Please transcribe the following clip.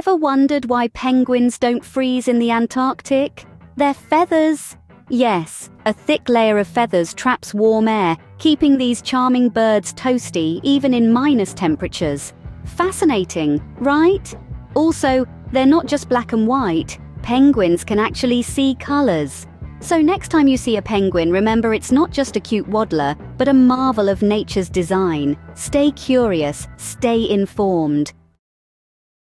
Ever wondered why penguins don't freeze in the Antarctic? Their feathers? Yes, a thick layer of feathers traps warm air, keeping these charming birds toasty even in minus temperatures. Fascinating, right? Also, they're not just black and white. Penguins can actually see colours. So next time you see a penguin, remember it's not just a cute waddler, but a marvel of nature's design. Stay curious, stay informed.